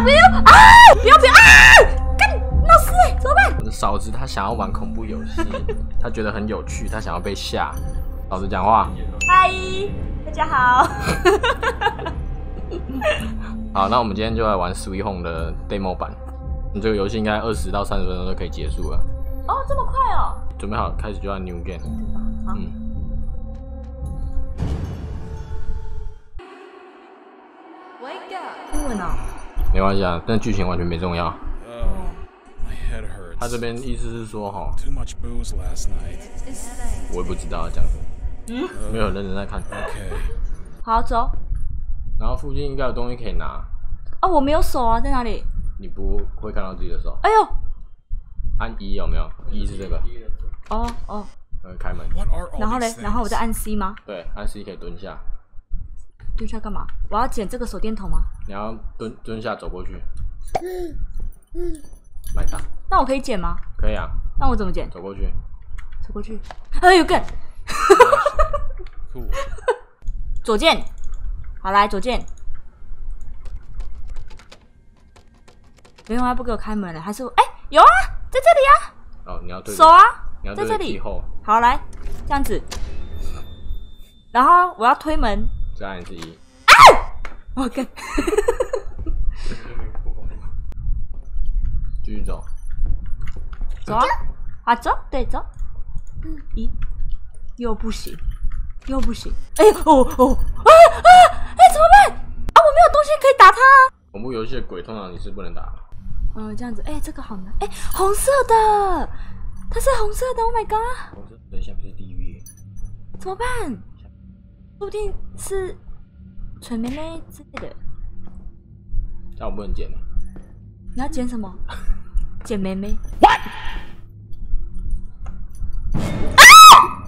W 啊！不要不要啊！干，闹事哎，怎么办？我的嫂子她想要玩恐怖游戏，她觉得很有趣，她想要被吓。嫂子讲话。嗨，大家好。好，那我们今天就来玩 Sweet Home 的 demo 版。你这个游戏应该二十到三十分钟就可以结束了。哦，这么快哦！准备好，开始就要 New Game。嗯。Wake up！英文哦。没关系啊，但剧情完全没重要。他这边意思是说哈，我也不知道讲什么。嗯。没有认真在看。OK，好，走。然后附近应该有东西可以拿。哦，我没有手啊，在哪里？你不会看到自己的手。哎呦，按一有没有？一是这个。哦哦。呃，开门。然后嘞，然后我再按 C 吗？对，按 C 可以蹲下。蹲下干嘛？我要捡这个手电筒吗？你要蹲蹲下走过去。嗯嗯。买它。那我可以捡吗？可以啊。那我怎么捡？走过去。走过去。哎呦，干！左键。好，来左键。没有啊，不给我开门了，还是哎有啊，在这里啊。哦，你要对手啊，你要在这里。好，来这样子。然后我要推门。再按一次一。啊！我跟。继续走。走啊！啊走，对走。嗯，一，又不行，又不行。哎呦哦哦！啊啊！哎，怎么办？啊，我没有东西可以打他。恐怖游戏的鬼通常你是不能打。嗯，这样子，哎，这个好难，哎，红色的，它是红色的，Oh my god！红色，等一下不是地狱，怎么办？说不定是蠢妹妹之类的。那我不能剪了。你要剪什么？剪妹妹？What？啊！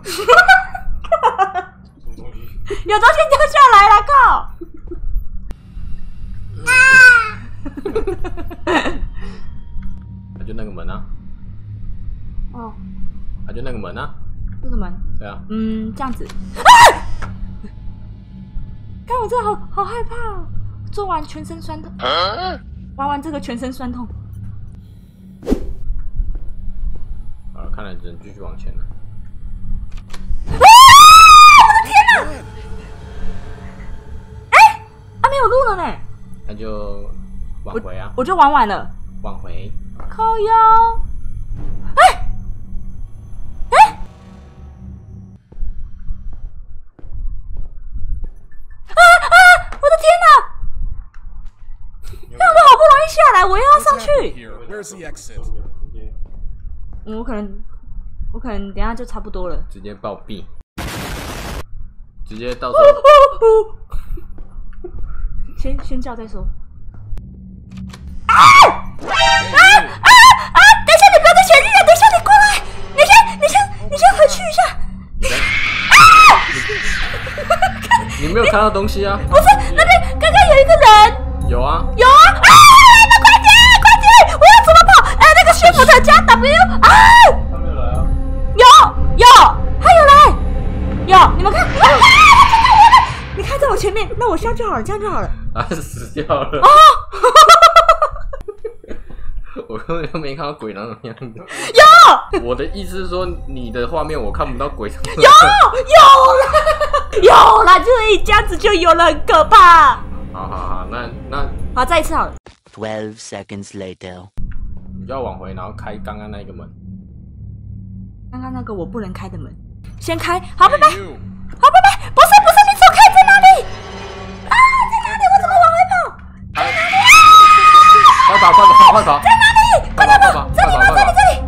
有东西掉下来了，靠！啊！就那个门啊！哦，那，就那个门啊！这个门？对啊。嗯，这样子。啊！看我这好好害怕，做完全身酸痛。玩完这个全身酸痛。好了，看来只能继续往前了。啊！我的天哪！哎，啊，没有路了呢。那就往回啊！我就玩完了。往回。靠腰，来，我又要上去。嗯，我可能，我可能等下就差不多了。直接暴毙，直接到时候。先先叫再说。啊！啊啊啊！等一下，你不要再前进了。等一下，你过来。你先，你先，你先回去一下。啊！你没有看到东西啊？不是，那边刚刚有一个人。有啊。有那个宣福特加 W 啊！他没有来啊？有有，他有来。有，你们看。啊！你看在我前面，那我上就好了，这样就好了。啊！死掉了。啊！我根本就没看到鬼那种样子。有，我的意思是说，你的画面我看不到鬼。有有了，有了，就是这样子就有了，很可怕。好好好，那那好，再一次好了。Twelve seconds later，你就要往回，然后开刚刚那个门。刚刚那个我不能开的门，先开。好，拜拜。好，拜拜。不是不是，你走开，在哪里？啊，在哪里？我怎么往回跑？在哪里？快跑快跑快跑！在哪里？快跑快跑！这里吗？这里这里。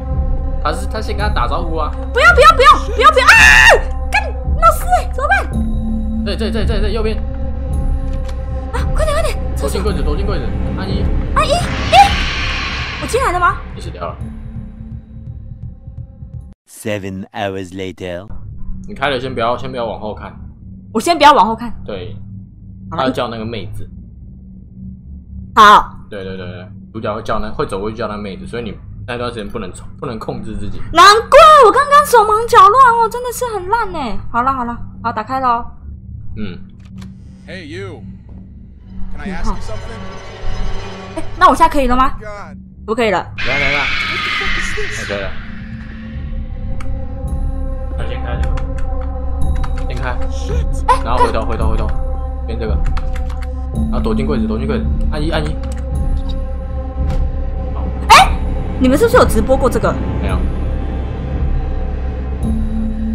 他是他先跟他打招呼啊！不要不要不要不要不要啊！干闹事哎，怎么办？对对对对对，右边。啊，快点快点！躲进柜子，躲进柜子。阿姨，阿姨，一，我进来的吗？你死掉了。Seven hours later，你开了，先不要先不要往后看。我先不要往后看。对，他要叫那个妹子。好。对对对对，主角会叫那会走过去叫那妹子，所以你那段时间不能不能控制自己。难怪我刚刚手忙脚乱哦，真的是很烂呢。好了好了，好打开喽。嗯。Hey you，Can I ask you something？哎，那我现在可以了吗？不可以了。来来来。可以了。那先开这个。先开，然后回头回头回头，变这个，然后躲进柜子，躲进柜子，按一按一，你们是不是有直播过这个？没有，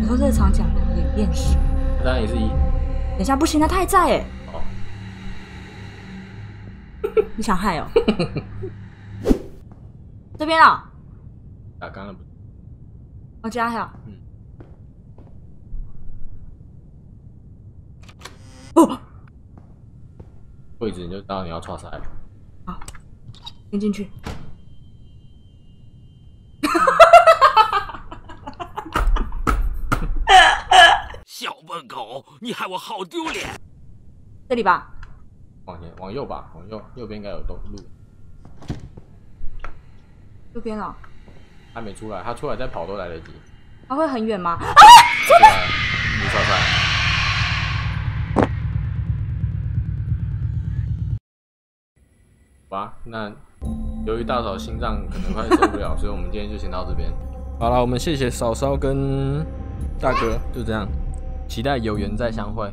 你说日常讲的演练习，当然也是一，等一下不行，他还在哎，哦，你想害哦？这边啊，打干了不，我加一下。嗯。哦，位置你就知道你要抓塞，好，先进去。小笨狗，你害我好丢脸！这里吧，往前往右吧，往右，右边应该有东路，右边哦，还没出来，他出来再跑都来得及，他会很远吗？啊！出来，你抓塞。好吧，那由于大嫂心脏可能快受不了，所以我们今天就先到这边。好了，我们谢谢嫂嫂跟大哥，就这样，期待有缘再相会。